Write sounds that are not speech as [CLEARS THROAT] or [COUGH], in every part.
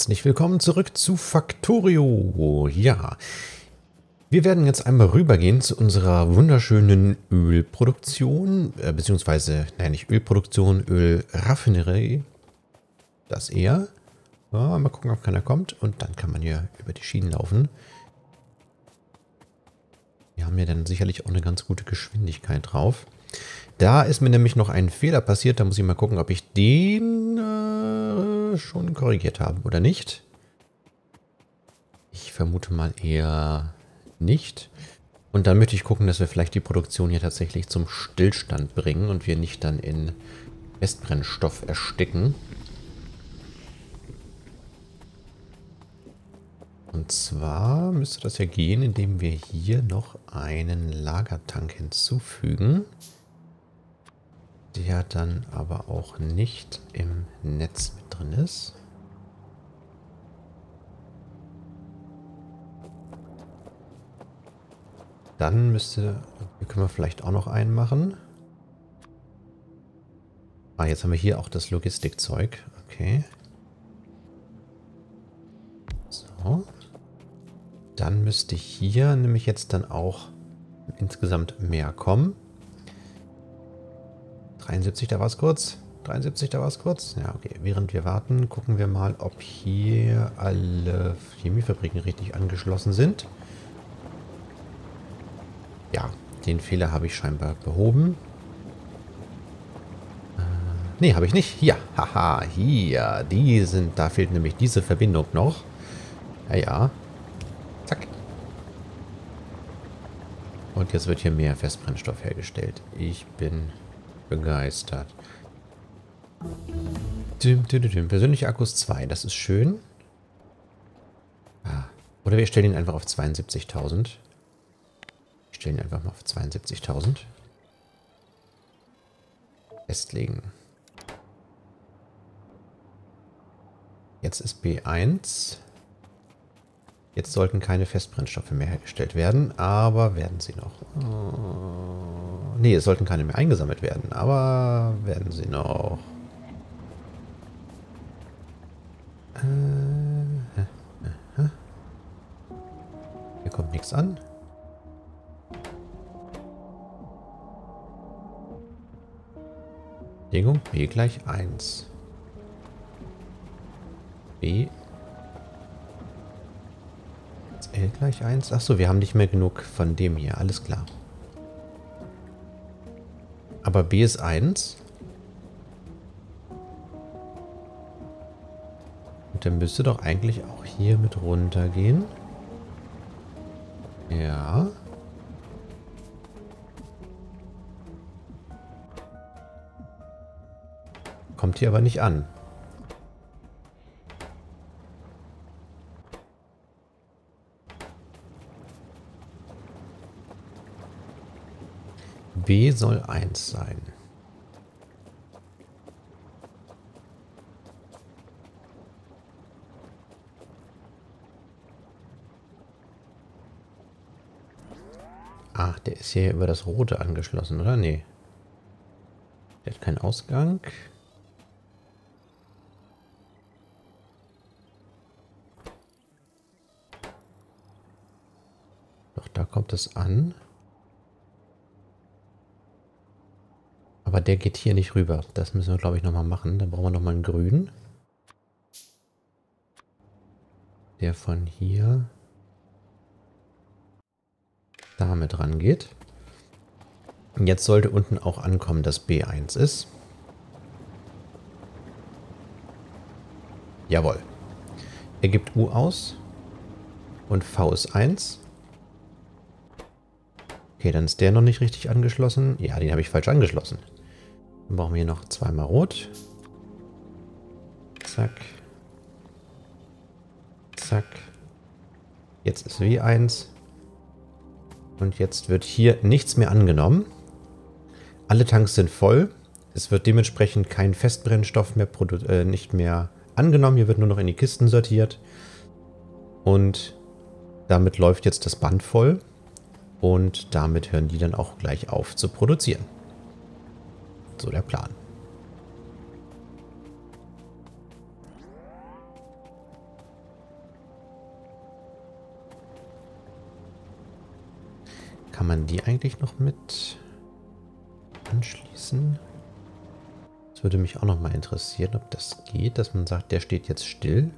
Herzlich willkommen zurück zu Factorio. Ja, wir werden jetzt einmal rübergehen zu unserer wunderschönen Ölproduktion, äh, beziehungsweise, nein, nicht Ölproduktion, Ölraffinerie. Das eher. Ja, mal gucken, ob keiner kommt und dann kann man hier über die Schienen laufen. Wir haben ja dann sicherlich auch eine ganz gute Geschwindigkeit drauf. Da ist mir nämlich noch ein Fehler passiert. Da muss ich mal gucken, ob ich den äh, schon korrigiert habe oder nicht. Ich vermute mal eher nicht. Und dann möchte ich gucken, dass wir vielleicht die Produktion hier tatsächlich zum Stillstand bringen und wir nicht dann in Festbrennstoff ersticken. Und zwar müsste das ja gehen, indem wir hier noch einen Lagertank hinzufügen der dann aber auch nicht im Netz mit drin ist. Dann müsste, hier können wir vielleicht auch noch einen machen. Ah, jetzt haben wir hier auch das Logistikzeug. Okay. So. Dann müsste hier nämlich jetzt dann auch insgesamt mehr kommen. 73, da war es kurz. 73, da war es kurz. Ja, okay. Während wir warten, gucken wir mal, ob hier alle Chemiefabriken richtig angeschlossen sind. Ja, den Fehler habe ich scheinbar behoben. Äh, nee, habe ich nicht. Hier, haha, hier. Die sind, da fehlt nämlich diese Verbindung noch. Ja, ja. Zack. Und jetzt wird hier mehr Festbrennstoff hergestellt. Ich bin begeistert. Persönliche Akkus 2, das ist schön. Ah. Oder wir stellen ihn einfach auf 72.000. Wir stellen ihn einfach mal auf 72.000. Festlegen. Jetzt ist B1. Jetzt sollten keine Festbrennstoffe mehr hergestellt werden, aber werden sie noch. Oh, nee, es sollten keine mehr eingesammelt werden, aber werden sie noch. Äh, Hier kommt nichts an. Bedingung B gleich 1. B L gleich 1. Achso, wir haben nicht mehr genug von dem hier. Alles klar. Aber B ist 1. Und dann müsste doch eigentlich auch hier mit runtergehen. Ja. Kommt hier aber nicht an. B soll 1 sein. Ach, der ist hier über das Rote angeschlossen, oder? Nee. Der hat keinen Ausgang. Doch, da kommt es an. Aber der geht hier nicht rüber. Das müssen wir, glaube ich, nochmal machen. Dann brauchen wir nochmal einen grünen. Der von hier damit rangeht. Und jetzt sollte unten auch ankommen, dass B1 ist. Jawohl. Er gibt U aus. Und V ist 1. Okay, dann ist der noch nicht richtig angeschlossen. Ja, den habe ich falsch angeschlossen. Dann brauchen wir hier noch zweimal rot. Zack. Zack. Jetzt ist W1. Und jetzt wird hier nichts mehr angenommen. Alle Tanks sind voll. Es wird dementsprechend kein Festbrennstoff mehr äh, nicht mehr angenommen. Hier wird nur noch in die Kisten sortiert. Und damit läuft jetzt das Band voll. Und damit hören die dann auch gleich auf zu produzieren. So der Plan. Kann man die eigentlich noch mit anschließen? Das würde mich auch noch mal interessieren, ob das geht, dass man sagt, der steht jetzt still.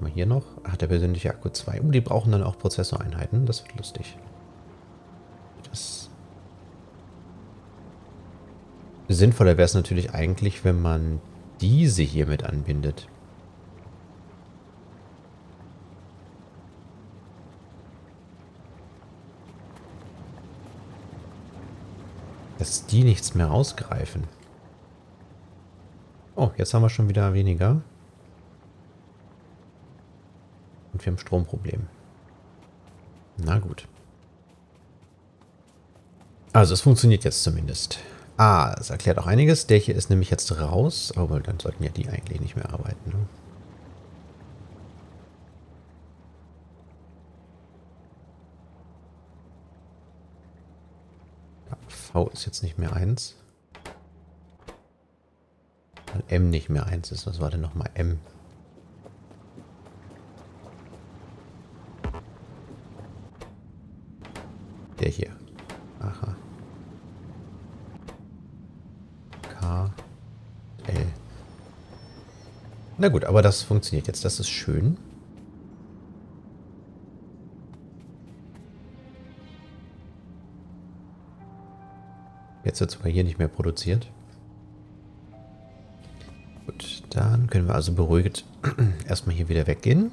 Mal hier noch. Hat der persönliche Akku 2. Und die brauchen dann auch Prozessoreinheiten. Das wird lustig. Das Sinnvoller wäre es natürlich eigentlich, wenn man diese hier mit anbindet. Dass die nichts mehr rausgreifen. Oh, jetzt haben wir schon wieder weniger. Und wir haben Stromproblem. Na gut. Also es funktioniert jetzt zumindest. Ah, das erklärt auch einiges. Der hier ist nämlich jetzt raus. Aber dann sollten ja die eigentlich nicht mehr arbeiten. Ne? V ist jetzt nicht mehr 1. Weil M nicht mehr 1 ist. Was war denn nochmal M? Der hier. Aha. K. L. Na gut, aber das funktioniert jetzt. Das ist schön. Jetzt wird sogar hier nicht mehr produziert. Gut, dann können wir also beruhigt [CLEARS THROAT] erstmal hier wieder weggehen.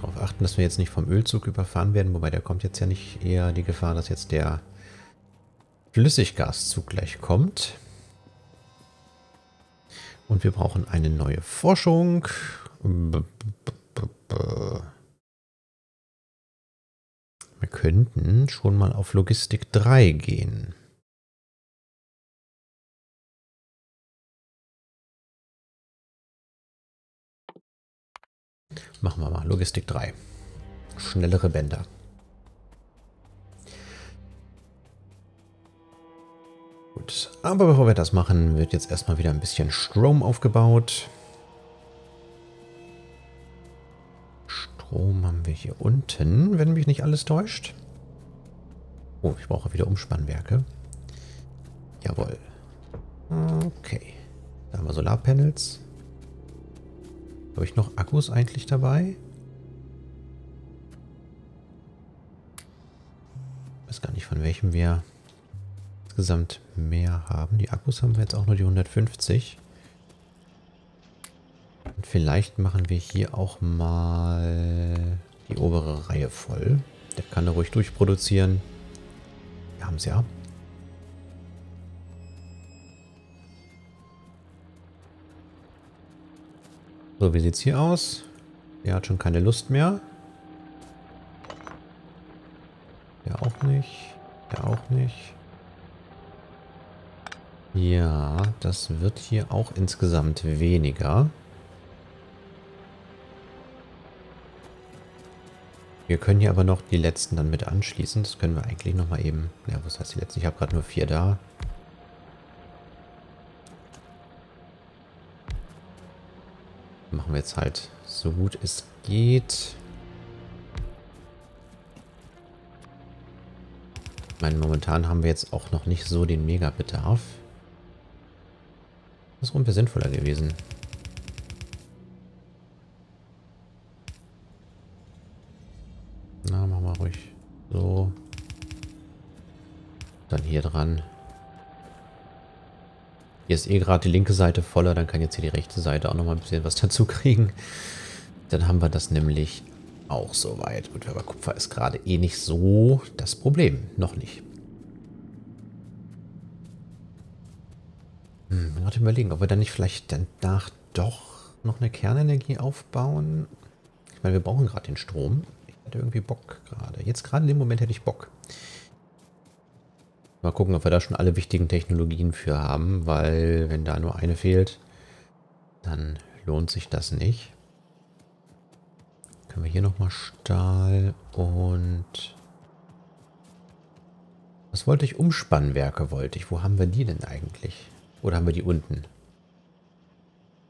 Darauf achten, dass wir jetzt nicht vom Ölzug überfahren werden, wobei der kommt jetzt ja nicht eher die Gefahr, dass jetzt der Flüssiggaszug gleich kommt. Und wir brauchen eine neue Forschung. Wir könnten schon mal auf Logistik 3 gehen. Machen wir mal Logistik 3. Schnellere Bänder. Gut, aber bevor wir das machen, wird jetzt erstmal wieder ein bisschen Strom aufgebaut. Strom haben wir hier unten, wenn mich nicht alles täuscht. Oh, ich brauche wieder Umspannwerke. Jawohl. Okay. Da haben wir Solarpanels. Habe ich noch Akkus eigentlich dabei? Ich weiß gar nicht, von welchem wir insgesamt mehr haben. Die Akkus haben wir jetzt auch nur die 150. Und vielleicht machen wir hier auch mal die obere Reihe voll. Der kann da ruhig durchproduzieren. Wir haben es ja. So, wie sieht es hier aus? Der hat schon keine Lust mehr. Der auch nicht. Der auch nicht. Ja, das wird hier auch insgesamt weniger. Wir können hier aber noch die letzten dann mit anschließen. Das können wir eigentlich nochmal eben... Ja, was heißt die letzten? Ich habe gerade nur vier da. Machen wir jetzt halt so gut es geht. Ich meine, momentan haben wir jetzt auch noch nicht so den Mega-Bedarf. Das wäre sinnvoller gewesen. Na, machen wir ruhig so. Dann hier dran. Hier ist eh gerade die linke Seite voller, dann kann jetzt hier die rechte Seite auch nochmal ein bisschen was [LAUGHS] dazu kriegen. Dann haben wir das nämlich auch soweit. Gut, aber Kupfer ist gerade eh nicht so das Problem. Noch nicht. Hm, bin gerade überlegen, ob wir dann nicht vielleicht danach doch noch eine Kernenergie aufbauen. Ich meine, wir brauchen gerade den Strom hätte irgendwie Bock gerade. Jetzt gerade in dem Moment hätte ich Bock. Mal gucken, ob wir da schon alle wichtigen Technologien für haben, weil wenn da nur eine fehlt, dann lohnt sich das nicht. Können wir hier nochmal Stahl und... Was wollte ich? Umspannwerke wollte ich. Wo haben wir die denn eigentlich? Oder haben wir die unten?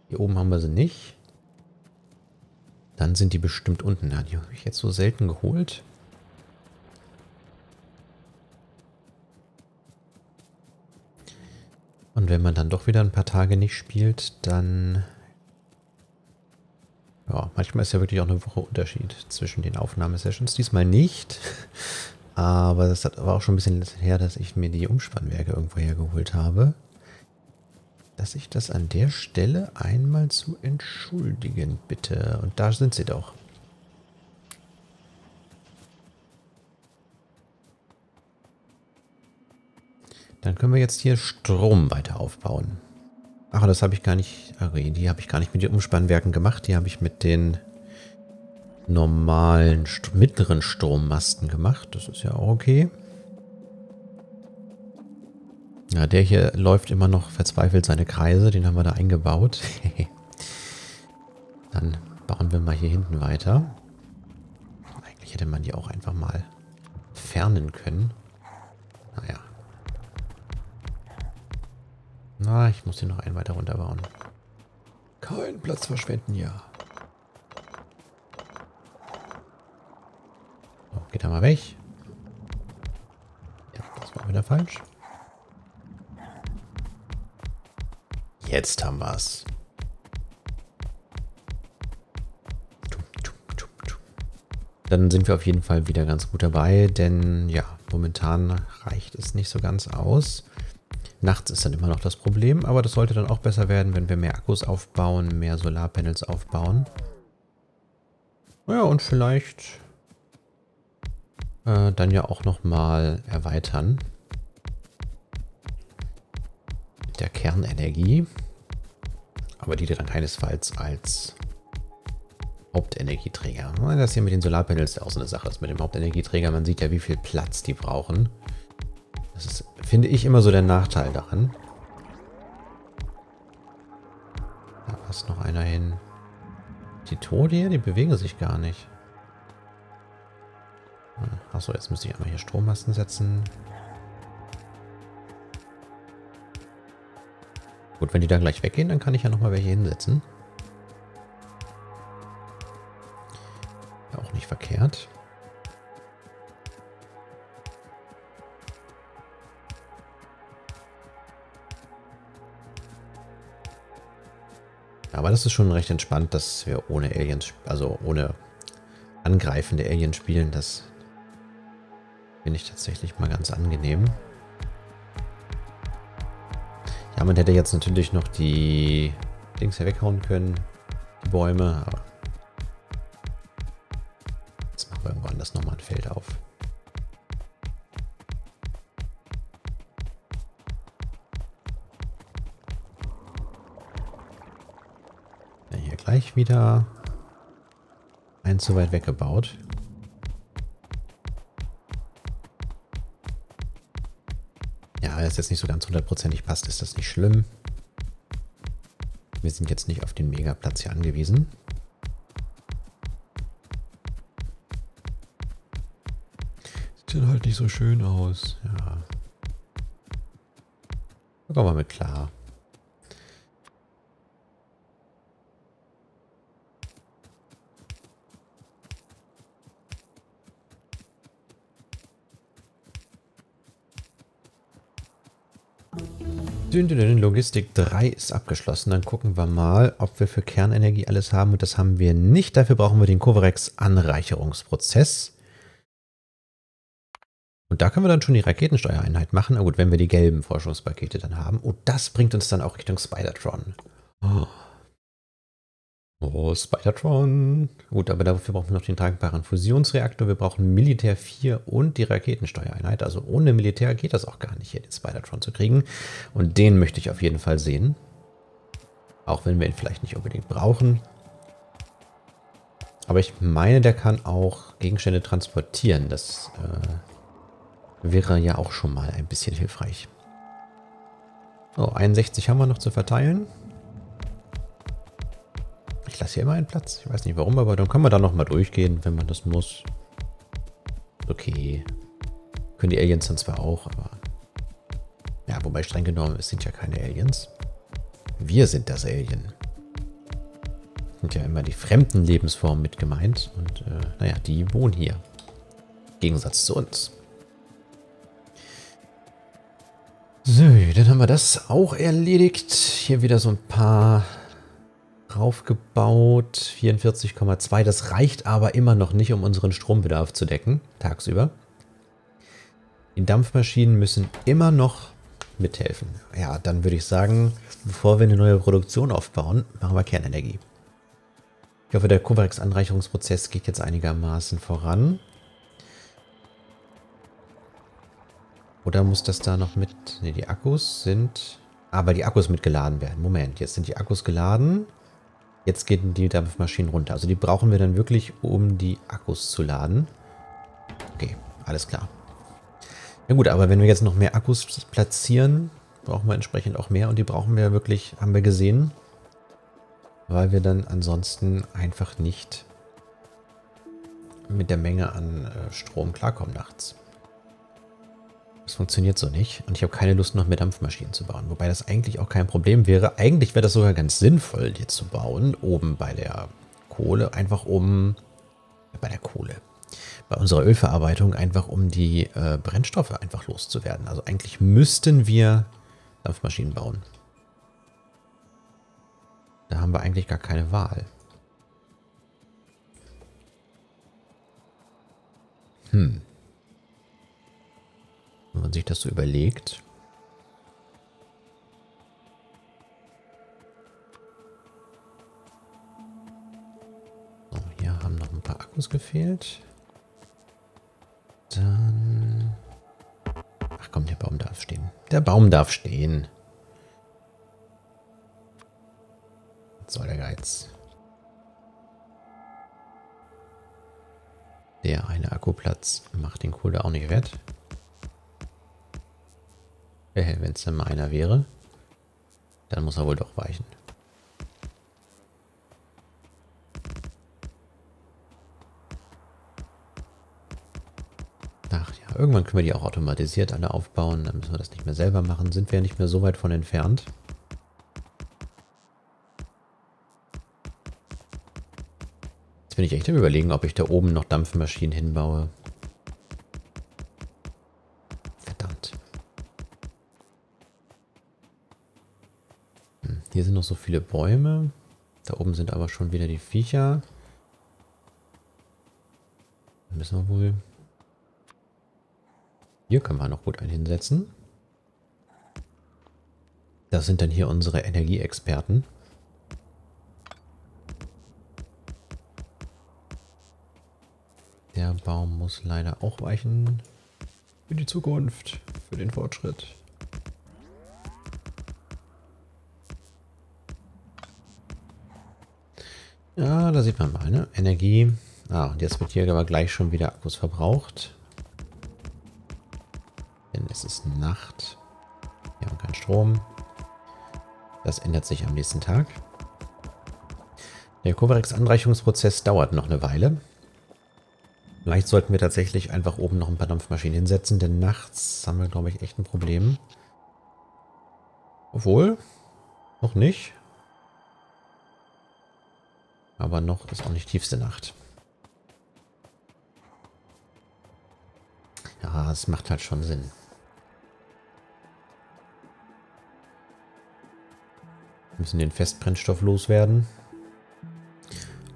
Hier oben haben wir sie nicht. Dann sind die bestimmt unten. Ja, die habe ich jetzt so selten geholt. Und wenn man dann doch wieder ein paar Tage nicht spielt, dann... Ja, manchmal ist ja wirklich auch eine Woche Unterschied zwischen den Aufnahmesessions. Diesmal nicht. [LAUGHS] Aber das aber auch schon ein bisschen her, dass ich mir die Umspannwerke irgendwo hergeholt habe. Dass ich das an der Stelle einmal zu entschuldigen bitte. Und da sind sie doch. Dann können wir jetzt hier Strom weiter aufbauen. Ach, das habe ich gar nicht... Die habe ich gar nicht mit den Umspannwerken gemacht. Die habe ich mit den normalen mittleren Strommasten gemacht. Das ist ja auch okay. Ja, der hier läuft immer noch verzweifelt seine Kreise. Den haben wir da eingebaut. [LAUGHS] Dann bauen wir mal hier hinten weiter. Eigentlich hätte man die auch einfach mal fernen können. Naja. Na, ich muss hier noch einen weiter runterbauen. Kein Platz verschwenden, ja. Geht er mal weg. Ja, das war wieder falsch. Jetzt haben wir es. Dann sind wir auf jeden Fall wieder ganz gut dabei, denn ja, momentan reicht es nicht so ganz aus. Nachts ist dann immer noch das Problem, aber das sollte dann auch besser werden, wenn wir mehr Akkus aufbauen, mehr Solarpanels aufbauen. Ja, und vielleicht äh, dann ja auch nochmal erweitern. Kernenergie. Aber die dann keinesfalls als Hauptenergieträger. Das hier mit den Solarpanels ist auch so eine Sache. Das mit dem Hauptenergieträger, man sieht ja, wie viel Platz die brauchen. Das ist, finde ich, immer so der Nachteil daran. Da passt noch einer hin. Die Tode hier, die bewegen sich gar nicht. Achso, jetzt müsste ich einmal hier Strommasten setzen. Gut, wenn die dann gleich weggehen, dann kann ich ja nochmal welche hinsetzen. Auch nicht verkehrt. Aber das ist schon recht entspannt, dass wir ohne Aliens, also ohne angreifende Aliens spielen. Das finde ich tatsächlich mal ganz angenehm. Man hätte jetzt natürlich noch die Dings hier weghauen können. Die Bäume, aber jetzt machen wir irgendwo anders nochmal ein Feld auf. gleich wieder ein zu weit weggebaut. Es jetzt nicht so ganz hundertprozentig passt, ist das nicht schlimm. Wir sind jetzt nicht auf den Megaplatz hier angewiesen. Sieht halt nicht so schön aus. Ja. Da kommen wir mit klar. Logistik 3 ist abgeschlossen. Dann gucken wir mal, ob wir für Kernenergie alles haben. Und das haben wir nicht. Dafür brauchen wir den Covarex Anreicherungsprozess. Und da können wir dann schon die Raketensteuereinheit machen. Na gut, wenn wir die gelben Forschungspakete dann haben. Und das bringt uns dann auch Richtung Spidertron. Oh. Oh, Spidertron. Gut, aber dafür brauchen wir noch den tragbaren Fusionsreaktor. Wir brauchen Militär 4 und die Raketensteuereinheit. Also ohne Militär geht das auch gar nicht, hier den Spidertron zu kriegen. Und den möchte ich auf jeden Fall sehen. Auch wenn wir ihn vielleicht nicht unbedingt brauchen. Aber ich meine, der kann auch Gegenstände transportieren. Das äh, wäre ja auch schon mal ein bisschen hilfreich. So, 61 haben wir noch zu verteilen. Lasse hier immer einen Platz. Ich weiß nicht warum, aber dann kann man da nochmal durchgehen, wenn man das muss. Okay. Können die Aliens dann zwar auch, aber... Ja, wobei streng genommen, es sind ja keine Aliens. Wir sind das Alien. Sind ja immer die fremden Lebensformen mit gemeint. Und äh, naja, die wohnen hier. Im Gegensatz zu uns. So, dann haben wir das auch erledigt. Hier wieder so ein paar raufgebaut. 44,2. Das reicht aber immer noch nicht, um unseren Strombedarf zu decken, tagsüber. Die Dampfmaschinen müssen immer noch mithelfen. Ja, dann würde ich sagen, bevor wir eine neue Produktion aufbauen, machen wir Kernenergie. Ich hoffe, der Kovarex-Anreicherungsprozess geht jetzt einigermaßen voran. Oder muss das da noch mit... Ne, die Akkus sind... Aber die Akkus mitgeladen werden. Moment, jetzt sind die Akkus geladen. Jetzt gehen die Dampfmaschinen runter. Also die brauchen wir dann wirklich, um die Akkus zu laden. Okay, alles klar. Ja gut, aber wenn wir jetzt noch mehr Akkus platzieren, brauchen wir entsprechend auch mehr. Und die brauchen wir wirklich, haben wir gesehen, weil wir dann ansonsten einfach nicht mit der Menge an äh, Strom klarkommen nachts. Das funktioniert so nicht und ich habe keine Lust noch mehr Dampfmaschinen zu bauen. Wobei das eigentlich auch kein Problem wäre. Eigentlich wäre das sogar ganz sinnvoll, die zu bauen, oben bei der Kohle, einfach um, bei der Kohle, bei unserer Ölverarbeitung, einfach um die äh, Brennstoffe einfach loszuwerden. Also eigentlich müssten wir Dampfmaschinen bauen. Da haben wir eigentlich gar keine Wahl. Hm. Wenn man sich das so überlegt. So, hier haben noch ein paar Akkus gefehlt. Dann... Ach komm, der Baum darf stehen. Der Baum darf stehen. Was soll der Geiz? Der eine Akkuplatz macht den Kohle auch nicht wett. Wenn es dann mal einer wäre, dann muss er wohl doch weichen. Ach ja, irgendwann können wir die auch automatisiert alle aufbauen. Dann müssen wir das nicht mehr selber machen. Sind wir ja nicht mehr so weit von entfernt. Jetzt bin ich echt am überlegen, ob ich da oben noch Dampfmaschinen hinbaue. Hier sind noch so viele Bäume. Da oben sind aber schon wieder die Viecher. Müssen wir wohl... Hier können wir noch gut einen hinsetzen. Das sind dann hier unsere Energieexperten. Der Baum muss leider auch weichen. Für die Zukunft, für den Fortschritt. Ja, da sieht man mal, ne? Energie. Ah, und jetzt wird hier aber gleich schon wieder Akkus verbraucht. Denn es ist Nacht. Wir haben keinen Strom. Das ändert sich am nächsten Tag. Der Kovarex-Anreichungsprozess dauert noch eine Weile. Vielleicht sollten wir tatsächlich einfach oben noch ein paar Dampfmaschinen hinsetzen, denn nachts haben wir, glaube ich, echt ein Problem. Obwohl, noch nicht. Aber noch ist auch nicht tiefste Nacht. Ja, es macht halt schon Sinn. Wir müssen den Festbrennstoff loswerden.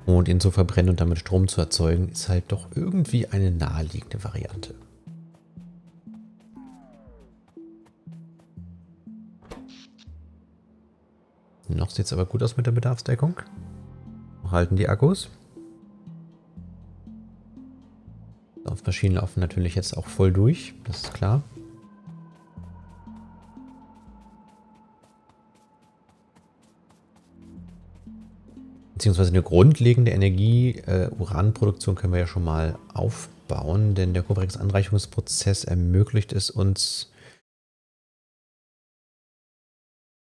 Und ihn zu verbrennen und damit Strom zu erzeugen, ist halt doch irgendwie eine naheliegende Variante. Noch sieht es aber gut aus mit der Bedarfsdeckung halten die Akkus. Dampfmaschinen laufen natürlich jetzt auch voll durch, das ist klar. Beziehungsweise eine grundlegende Energie-Uranproduktion äh, können wir ja schon mal aufbauen, denn der Kovarex-Anreichungsprozess ermöglicht es uns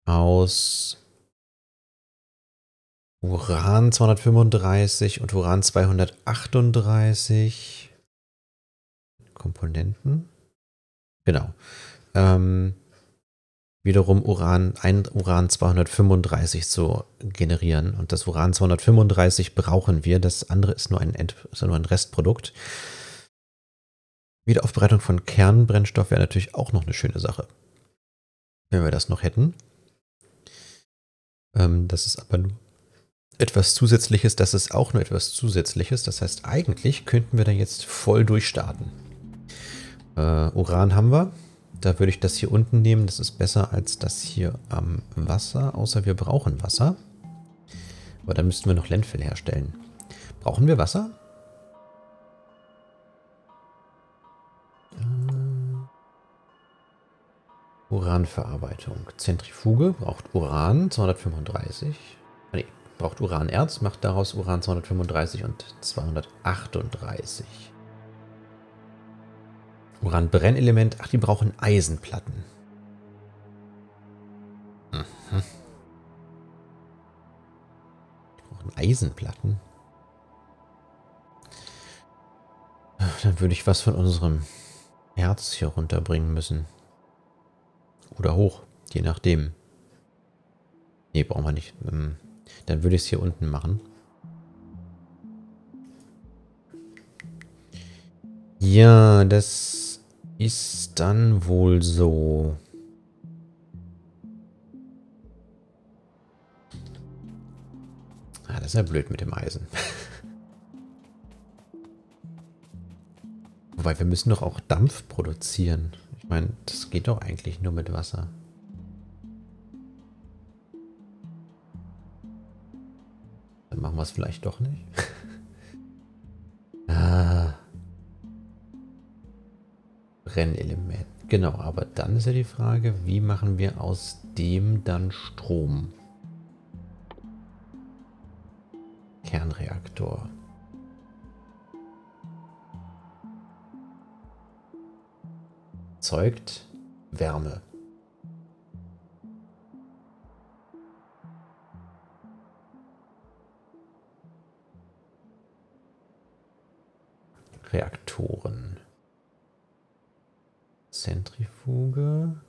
aus Uran 235 und Uran 238. Komponenten. Genau. Ähm, wiederum Uran, ein Uran 235 zu generieren. Und das Uran 235 brauchen wir. Das andere ist nur ein, End, ist nur ein Restprodukt. Wiederaufbereitung von Kernbrennstoff wäre natürlich auch noch eine schöne Sache. Wenn wir das noch hätten. Ähm, das ist aber nur etwas Zusätzliches. Das ist auch nur etwas Zusätzliches. Das heißt, eigentlich könnten wir da jetzt voll durchstarten. Äh, Uran haben wir. Da würde ich das hier unten nehmen. Das ist besser als das hier am Wasser. Außer wir brauchen Wasser. Aber dann müssten wir noch Landfill herstellen. Brauchen wir Wasser? Äh, Uranverarbeitung. Zentrifuge braucht Uran 235. Ah, nee, braucht Uranerz, macht daraus Uran 235 und 238. Uran-Brennelement. Ach, die brauchen Eisenplatten. Mhm. Die brauchen Eisenplatten. Dann würde ich was von unserem Herz hier runterbringen müssen. Oder hoch, je nachdem. Nee, brauchen wir nicht. Ähm, dann würde ich es hier unten machen. Ja, das ist dann wohl so. Ah, das ist ja blöd mit dem Eisen. [LAUGHS] Wobei, wir müssen doch auch Dampf produzieren. Ich meine, das geht doch eigentlich nur mit Wasser. Wir es vielleicht doch nicht. [LAUGHS] ah. Brennelement. Genau, aber dann ist ja die Frage, wie machen wir aus dem dann Strom? Kernreaktor. Zeugt Wärme. Reaktoren. Zentrifuge.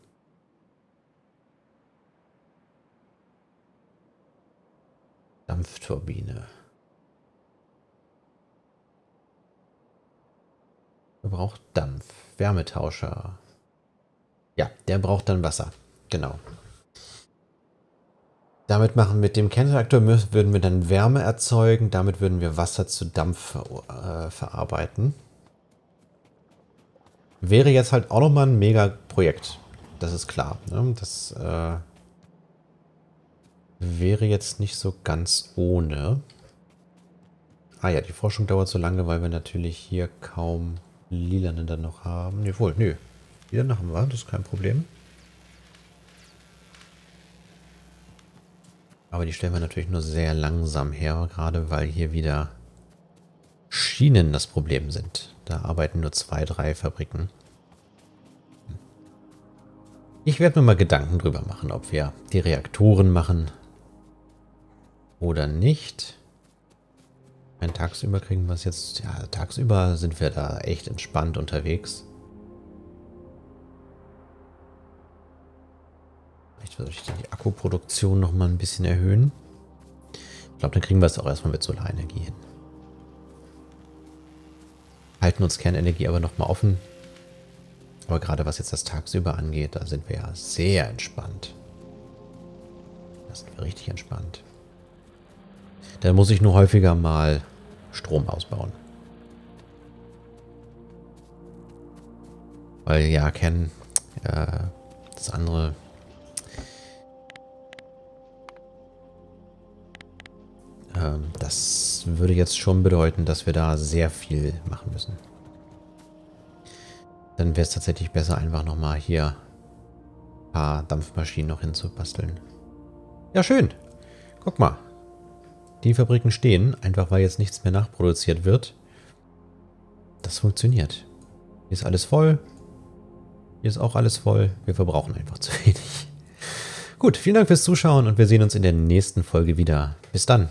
Dampfturbine. Er braucht Dampf. Wärmetauscher. Ja, der braucht dann Wasser. Genau. Damit machen mit dem Kernreaktor würden wir dann Wärme erzeugen. Damit würden wir Wasser zu Dampf äh, verarbeiten. Wäre jetzt halt auch nochmal ein Mega-Projekt. Das ist klar. Ne? Das äh, wäre jetzt nicht so ganz ohne. Ah ja, die Forschung dauert so lange, weil wir natürlich hier kaum Lilane dann noch haben. Nee, wohl, nö. Lilane haben wir, das ist kein Problem. Aber die stellen wir natürlich nur sehr langsam her, gerade weil hier wieder Schienen das Problem sind. Da arbeiten nur zwei, drei Fabriken. Ich werde mir mal Gedanken drüber machen, ob wir die Reaktoren machen oder nicht. Ein tagsüber kriegen wir es jetzt. Ja, tagsüber sind wir da echt entspannt unterwegs. Vielleicht würde ich die Akkuproduktion noch mal ein bisschen erhöhen. Ich glaube, dann kriegen wir es auch erstmal mit Solarenergie hin halten uns Kernenergie aber nochmal offen. Aber gerade was jetzt das tagsüber angeht, da sind wir ja sehr entspannt. Da sind wir richtig entspannt. Dann muss ich nur häufiger mal Strom ausbauen. Weil ja, Kern, äh, das andere Ähm, das würde jetzt schon bedeuten, dass wir da sehr viel machen müssen. Dann wäre es tatsächlich besser, einfach nochmal hier ein paar Dampfmaschinen noch hinzubasteln. Ja, schön. Guck mal. Die Fabriken stehen, einfach weil jetzt nichts mehr nachproduziert wird. Das funktioniert. Hier ist alles voll. Hier ist auch alles voll. Wir verbrauchen einfach zu wenig. Gut, vielen Dank fürs Zuschauen und wir sehen uns in der nächsten Folge wieder. Bis dann.